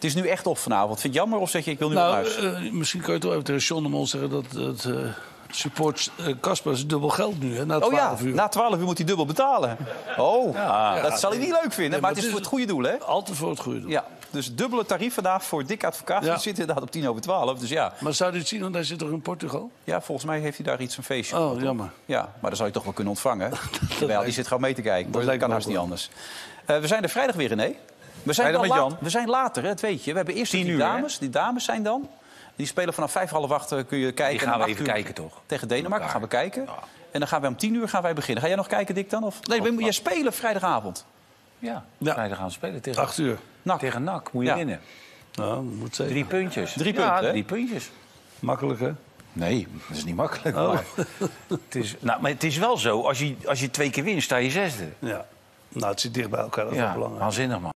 Het is nu echt op vanavond. Vind je het jammer of zeg je ik wil nu naar Nou, huis? eh, misschien kan je toch even tegen John de Mol zeggen dat het eh, support Casper is dubbel geld nu, hè, na 12 Oh ja, uur. na 12 uur moet hij dubbel betalen. Oh, dat zal hij niet leuk vinden. Maar maar het is voor het goede doel, hè? Altijd voor het goede doel. Ja, dus dubbele tarief vandaag voor Dick Advocaat. Ja. Die zit inderdaad op 10 over 12. Dus ja, Maar zou je het zien, want hij zit toch in Portugal? ja, volgens mij heeft hij daar iets een feestje. Oh, jammer. Ja, maar dan zou je toch wel kunnen ontvangen. Terwijl, die zit gewoon mee te kijken. Dat, kan haast niet anders. We zijn er vrijdag weer, René. We zijn, met Jan. we zijn later, hè, dat weet je. We hebben eerst die uur, hè? dames. Die dames zijn dan. Die spelen vanaf vijf half acht eh, kun je kijken. Die gaan En we even kijken, toch? Tegen Denemarken gaan we kijken. En dan gaan we om tien uur gaan wij beginnen. Ga jij nog kijken, Dick, dan? Of? Nee, jij spelen vrijdagavond. Ja, Ja. vrijdag gaan we spelen tegen, Acht uur. NAC. tegen NAC. Moet je Ja. winnen. Nou, moet zeker. Drie puntjes. Drie Ja, punten, hè? drie puntjes. Makkelijk, hè? Nee, dat is niet makkelijk. Oh. Maar, het is, nou, maar het is wel zo, als je, als je twee keer wint, sta je zesde. Ja. Nou, het zit dicht bij elkaar, dat is wel Ja, belangrijk. waanzinnig man.